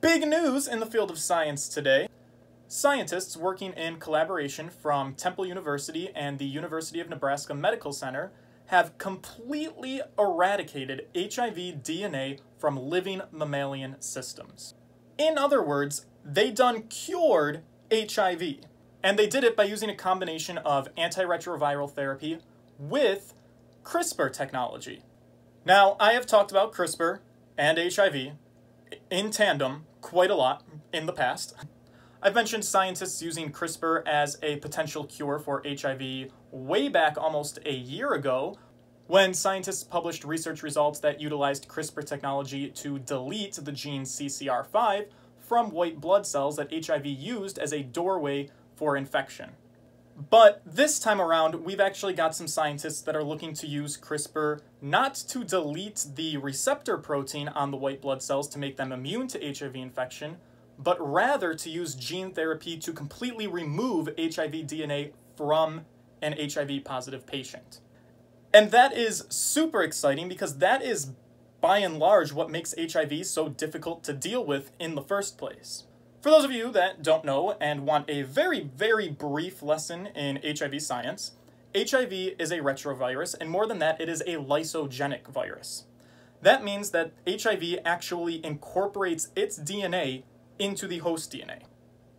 Big news in the field of science today. Scientists working in collaboration from Temple University and the University of Nebraska Medical Center have completely eradicated HIV DNA from living mammalian systems. In other words, they done cured HIV. And they did it by using a combination of antiretroviral therapy with CRISPR technology. Now, I have talked about CRISPR and HIV in tandem quite a lot in the past. I've mentioned scientists using CRISPR as a potential cure for HIV way back almost a year ago when scientists published research results that utilized CRISPR technology to delete the gene CCR5 from white blood cells that HIV used as a doorway for infection. But this time around, we've actually got some scientists that are looking to use CRISPR not to delete the receptor protein on the white blood cells to make them immune to HIV infection, but rather to use gene therapy to completely remove HIV DNA from an HIV positive patient. And that is super exciting because that is by and large what makes HIV so difficult to deal with in the first place. For those of you that don't know and want a very, very brief lesson in HIV science, HIV is a retrovirus, and more than that, it is a lysogenic virus. That means that HIV actually incorporates its DNA into the host DNA.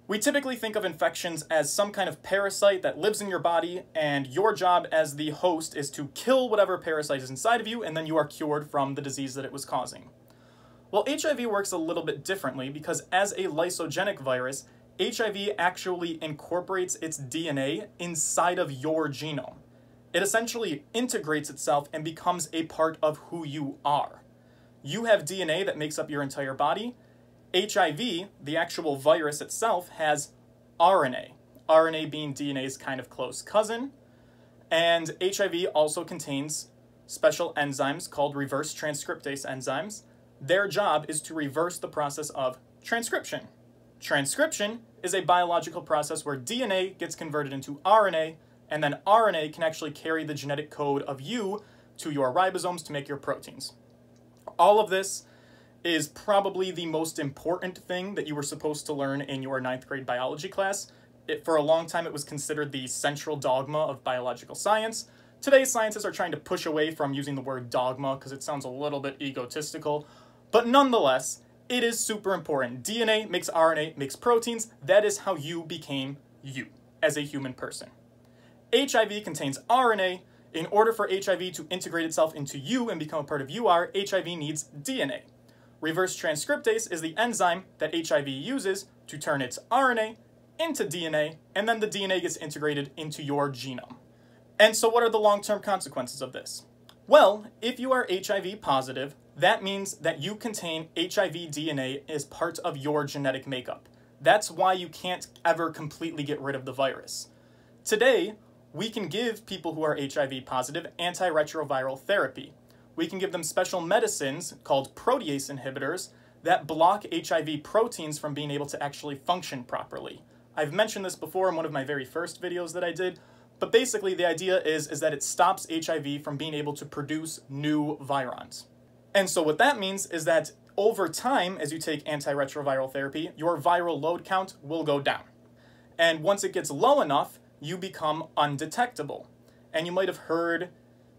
We typically think of infections as some kind of parasite that lives in your body, and your job as the host is to kill whatever parasite is inside of you, and then you are cured from the disease that it was causing. Well, HIV works a little bit differently because as a lysogenic virus, HIV actually incorporates its DNA inside of your genome. It essentially integrates itself and becomes a part of who you are. You have DNA that makes up your entire body, HIV, the actual virus itself, has RNA. RNA being DNA's kind of close cousin. And HIV also contains special enzymes called reverse transcriptase enzymes. Their job is to reverse the process of transcription. Transcription is a biological process where DNA gets converted into RNA, and then RNA can actually carry the genetic code of you to your ribosomes to make your proteins. All of this is probably the most important thing that you were supposed to learn in your ninth grade biology class. It, for a long time, it was considered the central dogma of biological science. Today, scientists are trying to push away from using the word dogma because it sounds a little bit egotistical. But nonetheless, it is super important. DNA makes RNA, makes proteins. That is how you became you as a human person. HIV contains RNA. In order for HIV to integrate itself into you and become a part of you are, HIV needs DNA. Reverse transcriptase is the enzyme that HIV uses to turn its RNA into DNA, and then the DNA gets integrated into your genome. And so what are the long-term consequences of this? Well, if you are HIV positive, that means that you contain HIV DNA as part of your genetic makeup. That's why you can't ever completely get rid of the virus. Today, we can give people who are HIV positive antiretroviral therapy we can give them special medicines called protease inhibitors that block HIV proteins from being able to actually function properly. I've mentioned this before in one of my very first videos that I did, but basically the idea is, is that it stops HIV from being able to produce new virions. And so what that means is that over time, as you take antiretroviral therapy, your viral load count will go down. And once it gets low enough, you become undetectable. And you might have heard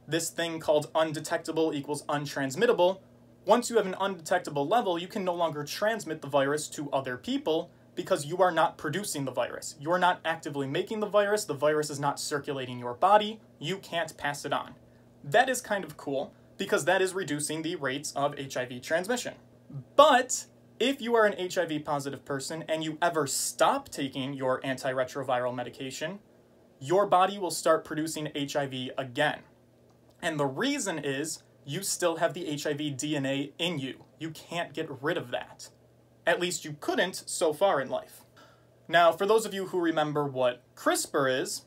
this thing called undetectable equals untransmittable, once you have an undetectable level, you can no longer transmit the virus to other people because you are not producing the virus. You're not actively making the virus, the virus is not circulating your body, you can't pass it on. That is kind of cool because that is reducing the rates of HIV transmission. But if you are an HIV positive person and you ever stop taking your antiretroviral medication, your body will start producing HIV again. And the reason is you still have the HIV DNA in you. You can't get rid of that. At least you couldn't so far in life. Now, for those of you who remember what CRISPR is,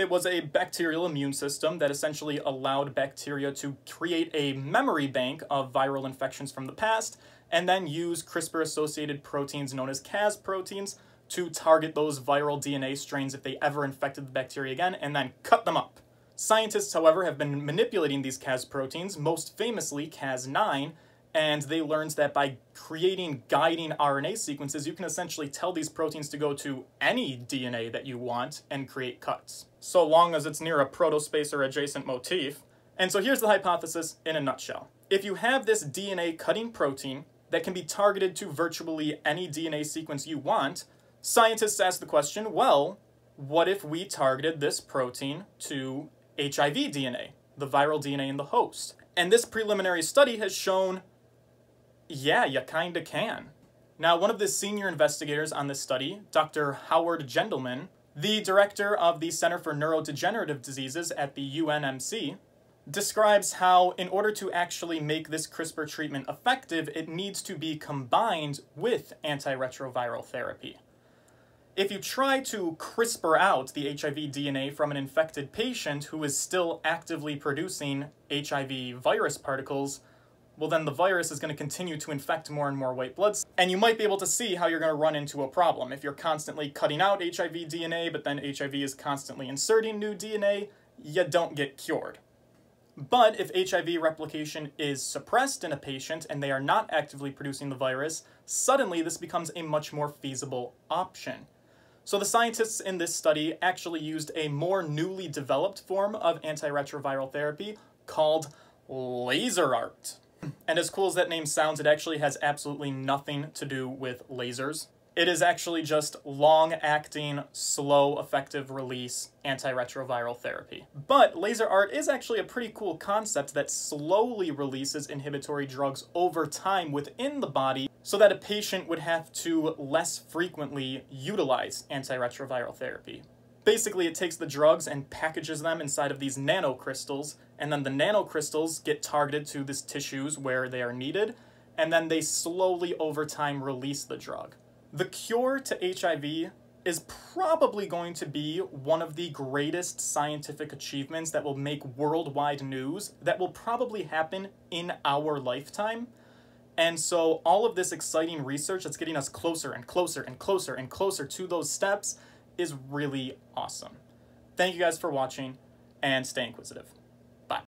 it was a bacterial immune system that essentially allowed bacteria to create a memory bank of viral infections from the past and then use CRISPR-associated proteins known as Cas proteins to target those viral DNA strains if they ever infected the bacteria again and then cut them up. Scientists, however, have been manipulating these Cas proteins, most famously Cas9, and they learned that by creating guiding RNA sequences, you can essentially tell these proteins to go to any DNA that you want and create cuts, so long as it's near a protospacer adjacent motif. And so here's the hypothesis in a nutshell. If you have this DNA cutting protein that can be targeted to virtually any DNA sequence you want, scientists ask the question, well, what if we targeted this protein to HIV DNA, the viral DNA in the host? And this preliminary study has shown yeah, you kinda can. Now, one of the senior investigators on this study, Dr. Howard Gendelman, the director of the Center for Neurodegenerative Diseases at the UNMC, describes how, in order to actually make this CRISPR treatment effective, it needs to be combined with antiretroviral therapy. If you try to CRISPR out the HIV DNA from an infected patient who is still actively producing HIV virus particles, well then the virus is going to continue to infect more and more white blood cells. And you might be able to see how you're going to run into a problem. If you're constantly cutting out HIV DNA, but then HIV is constantly inserting new DNA, you don't get cured. But if HIV replication is suppressed in a patient and they are not actively producing the virus, suddenly this becomes a much more feasible option. So the scientists in this study actually used a more newly developed form of antiretroviral therapy called LASER ART. And as cool as that name sounds, it actually has absolutely nothing to do with lasers. It is actually just long-acting, slow, effective release antiretroviral therapy. But LASER ART is actually a pretty cool concept that slowly releases inhibitory drugs over time within the body so that a patient would have to less frequently utilize antiretroviral therapy. Basically, it takes the drugs and packages them inside of these nanocrystals, and then the nanocrystals get targeted to these tissues where they are needed, and then they slowly over time release the drug. The cure to HIV is probably going to be one of the greatest scientific achievements that will make worldwide news that will probably happen in our lifetime. And so all of this exciting research that's getting us closer and closer and closer and closer to those steps is really awesome. Thank you guys for watching and stay inquisitive. Bye.